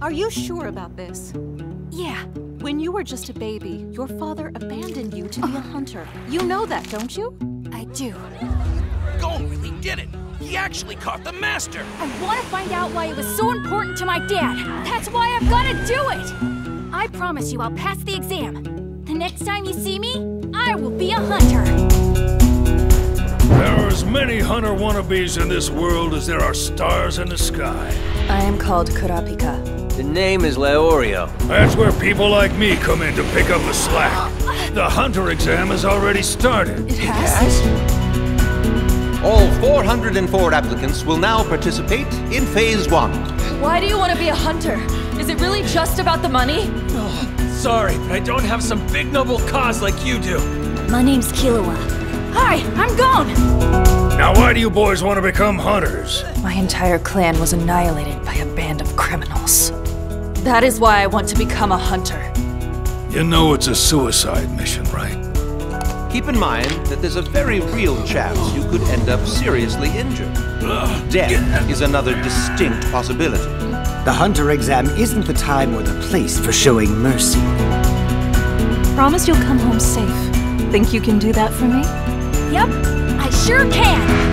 Are you sure about this? Yeah, When you were just a baby, your father abandoned you to be a hunter. You know that, don't you? I do. Gon really did it. He actually caught the master. I want to find out why it was so important to my dad. That's why I've got to do it. I promise you I'll pass the exam. The next time you see me, I will be a hunter. There are as many hunter wannabes in this world as there are stars in the sky. I am called Kurapika. The name is Leorio. That's where people like me come in to pick up the slack. The hunter exam has already started. It has? All 404 applicants will now participate in Phase 1. Why do you want to be a hunter? Is it really just about the money? Oh, Sorry, but I don't have some big noble cause like you do. My name's Killua. Hi, I'm Gon. Now, why do you boys want to become hunters? My entire clan was annihilated by a band of criminals. That is why I want to become a hunter. You know it's a suicide mission, right? Keep in mind that there's a very real chance you could end up seriously injured. Death is another distinct possibility. The Hunter exam isn't the time or the place for showing mercy. Promise you'll come home safe. Think you can do that for me? Yep, I sure can.